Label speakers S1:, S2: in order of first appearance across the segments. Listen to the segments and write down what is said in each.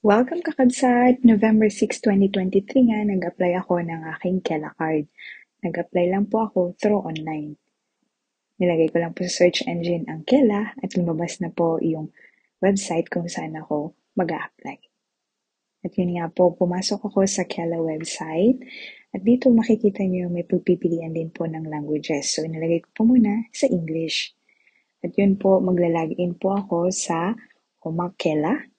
S1: Welcome kakabsat! November 6, 2023 nga, nag-apply ako ng aking Kela card. Nag-apply lang po ako through online. Nilagay ko lang po sa search engine ang Kela at lumabas na po yung website kung saan ako mag apply At yun nga po, pumasok ako sa Kela website at dito makikita nyo may pagpipilian din po ng languages. So, nilagay ko po muna sa English. At yun po, magla-login po ako sa Omakela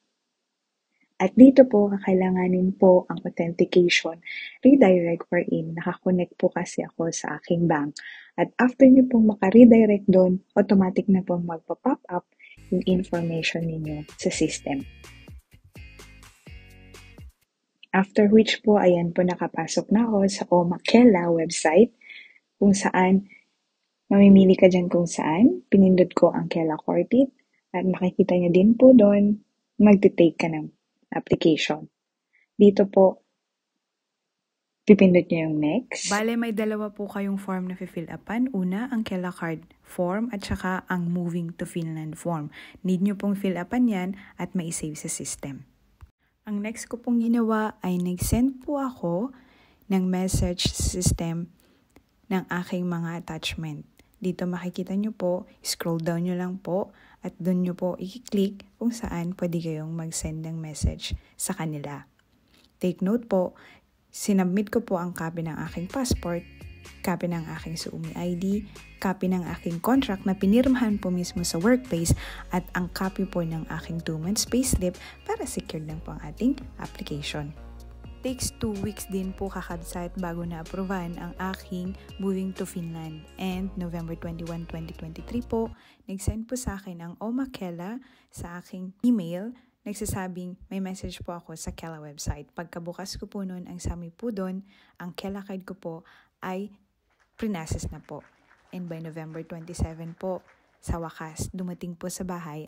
S1: at dito po, kakailanganin po ang authentication redirect in. Nakakonect po kasi ako sa aking bank. At after nyo pong makaredirect doon, automatic na po magpa-pop up yung information ninyo sa system. After which po, ayan po nakapasok na ako sa Omakela website kung saan mamimili ka dyan kung saan. Pinindot ko ang Kela Cortit at makikita nyo din po doon, magte-take ka ng application. Dito po, pipindot nyo yung next.
S2: Bale, may dalawa po kayong form na fill upan. Una, ang Kela Card form at saka ang Moving to Finland form. Need nyo pong fill upan yan at mai-save sa system. Ang next ko pong ginawa ay nag-send po ako ng message system ng aking mga attachment. Dito makikita nyo po, scroll down nyo lang po at doon nyo po i-click kung saan pwede kayong mag-send ng message sa kanila. Take note po, sinubmit ko po ang copy ng aking passport, copy ng aking Suumi ID, copy ng aking contract na pinirmahan po mismo sa workplace at ang copy po ng aking 2 months payslip para secured lang po ang ating application takes 2 weeks din po kakabsat bago na aprobahan ang aking moving to Finland. And November 21, 2023 po, nag-send po sa akin ang Oma Kela sa aking email nagsasabing may message po ako sa Kela website. Pagkabukas ko po noon, ang sami po doon, ang Kela card ko po ay prinases na po. And by November 27 po, sa wakas, dumating po sa bahay.